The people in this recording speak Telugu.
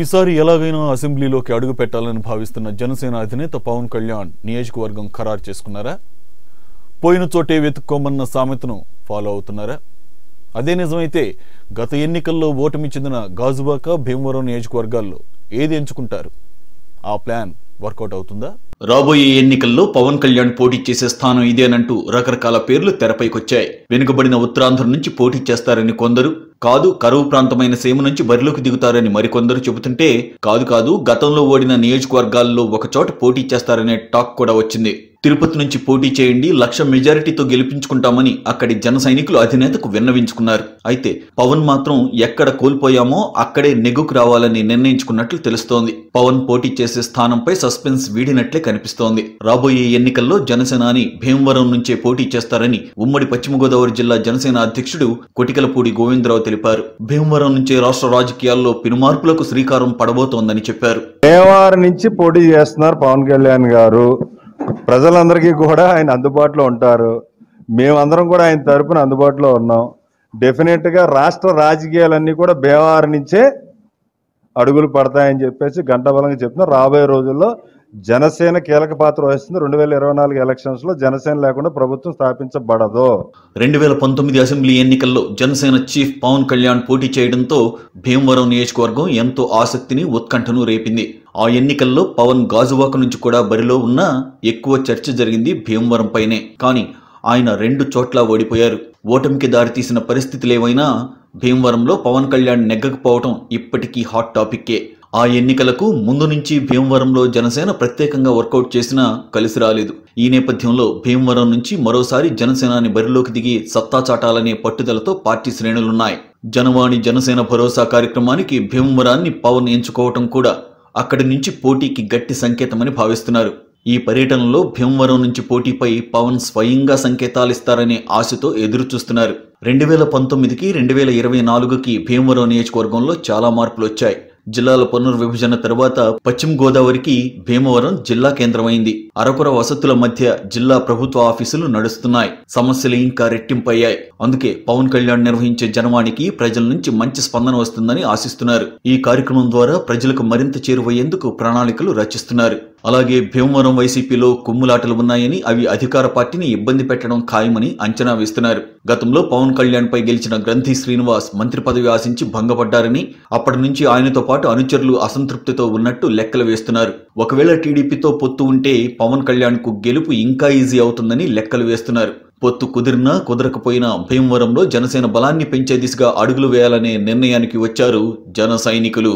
ఈసారి ఎలాగైనా అసెంబ్లీలోకి అడుగు పెట్టాలని భావిస్తున్న జనసేన అధినేత పవన్ కళ్యాణ్ నియోజకవర్గం ఖరారు చేసుకున్నారా? పోయిన చోటే వెతుక్కోమన్న సామెతను ఫాలో అవుతున్నారా? అదే నిజమైతే గత ఎన్నికల్లో ఓటమి చెందిన గాజువాక భీమవరం నియోజకవర్గాల్లో ఏది ఎంచుకుంటారు? ఆ ప్లాన్ వర్కౌట్ అవుతుందా? రాబోయే ఎన్నికల్లో పవన్ కళ్యాణ్ పోటీ చేసే స్థానం ఇదేనంటూ రకరకాల పేర్లు తెరపైకొచ్చాయి. వెనుకబడిన ఉత్తరాంధ్ర నుంచి పోటీ చేస్తారని కొందరు కాదు కరువు ప్రాంతమైన సీమ నుంచి బరిలోకి దిగుతారని మరికొందరు చెబుతుంటే కాదు కాదు గతంలో ఓడిన నియోజకవర్గాల్లో ఒకచోట పోటీ చేస్తారనే టాక్ కూడా వచ్చింది. తిరుపతి నుంచి పోటీ చేయండి లక్ష మెజారిటీతో గెలిపించుకుంటామని అక్కడి జన సైనికులు అధినేతకు విన్నవించుకున్నారు. అయితే పవన్ మాత్రం ఎక్కడ కోల్పోయామో అక్కడే నెగ్గుకు రావాలని నిర్ణయించుకున్నట్లు తెలుస్తోంది. పవన్ పోటీ చేసే స్థానంపై సస్పెన్స్ వీడినట్లే కనిపిస్తోంది. రాబోయే ఎన్నికల్లో జనసేనాని భీమవరం నుంచే పోటీ చేస్తారని ఉమ్మడి పశ్చిమ గోదావరి జిల్లా జనసేన అధ్యక్షుడు కొటికలపూడి గోవిందరావు తెలిపారు. భీమవరం నుంచే రాష్ట్ర రాజకీయాల్లో పెనుమార్పులకు శ్రీకారం పడబోతోందని చెప్పారు. దేవారం నుంచి పోటీ చేస్తున్నారు పవన్ కళ్యాణ్ గారు. ప్రజలందరికీ కూడా ఆయన అందుబాటులో ఉంటారు. మేమందరం కూడా ఆయన తరపున అందుబాటులో ఉన్నాం. డెఫినెట్గా రాష్ట్ర రాజకీయాలన్నీ కూడా భీమవరం నుంచే అడుగులు పడతాయని చెప్పేసి గంటబలంగా చెప్తున్నారు రాబోయే రోజుల్లో జనసేన కీలక పాత్ర వహిస్తుంది. రెండు వేల ఇరవై నాలుగు ఎలక్షన్స్లో జనసేన లేకుండా ప్రభుత్వం స్థాపించబడదు. రెండు వేల పంతొమ్మిది అసెంబ్లీ ఎన్నికల్లో జనసేన చీఫ్ పవన్ కళ్యాణ్ పోటీ చేయడంతో భీమవరం నియోజకవర్గం ఎంతో ఆసక్తిని ఉత్కంఠను రేపింది. ఆ ఎన్నికల్లో పవన్ గాజువాక నుంచి కూడా బరిలో ఉన్నా ఎక్కువ చర్చ జరిగింది భీమవరం పైనే. కానీ ఆయన రెండు చోట్ల ఓడిపోయారు. ఓటమికి దారితీసిన పరిస్థితులేవైనా భీమవరంలో పవన్ కళ్యాణ్ నెగ్గకపోవడం ఇప్పటికీ హాట్ టాపిక్కే. ఆ ఎన్నికలకు ముందు నుంచి భీమవరంలో జనసేన ప్రత్యేకంగా వర్కౌట్ చేసినా కలిసి రాలేదు. ఈ నేపథ్యంలో భీమవరం నుంచి మరోసారి జనసేనాని బరిలోకి దిగి సత్తా చాటాలనే పట్టుదలతో పార్టీ శ్రేణులున్నాయి. జనవాణి జనసేన భరోసా కార్యక్రమానికి భీమవరాన్ని పవన్ ఎంచుకోవటం కూడా అక్కడి నుంచి పోటీకి గట్టి సంకేతమని భావిస్తున్నారు. ఈ పర్యటనలో భీమవరం నుంచి పోటీపై పవన్ స్వయంగా సంకేతాలిస్తారనే ఆశతో ఎదురుచూస్తున్నారు. రెండు వేల పంతొమ్మిదికి రెండు వేల ఇరవై నాలుగుకి భీమవరం నియోజకవర్గంలో చాలా మార్పులు వచ్చాయి జిల్లాల పునర్విభజన తర్వాత పశ్చిమ గోదావరికి భీమవరం జిల్లా కేంద్రమైంది. అరకుర వసతుల మధ్య జిల్లా ప్రభుత్వ ఆఫీసులు నడుస్తున్నాయి. సమస్యలు ఇంకా రెట్టింపయ్యాయి. అందుకే పవన్ కళ్యాణ్ నిర్వహించే జనవాణికి ప్రజల నుంచి మంచి స్పందన వస్తుందని ఆశిస్తున్నారు. ఈ కార్యక్రమం ద్వారా ప్రజలకు మరింత చేరువయ్యేందుకు ప్రణాళికలు రచిస్తున్నారు. అలాగే భీమవరం వైసీపీలో కుమ్ములాటలు ఉన్నాయని అవి అధికార పార్టీని ఇబ్బంది పెట్టడం ఖాయమని అంచనా వేస్తున్నారు. గతంలో పవన్ కళ్యాణ్పై గెలిచిన గ్రంథి శ్రీనివాస్ మంత్రి పదవి ఆశించి భంగపడ్డారని అప్పటి నుంచి ఆయనతో పాటు అనుచరులు అసంతృప్తితో ఉన్నట్టు లెక్కలు వేస్తున్నారు. ఒకవేళ టీడీపీతో పొత్తు ఉంటే పవన్ కళ్యాణ్కు గెలుపు ఇంకా ఈజీ అవుతుందని లెక్కలు వేస్తున్నారు. పొత్తు కుదిరినా కుదరకపోయినా భీమవరంలో జనసేన బలాన్ని పెంచే దిశగా అడుగులు వేయాలనే నిర్ణయానికి వచ్చారు జన సైనికులు.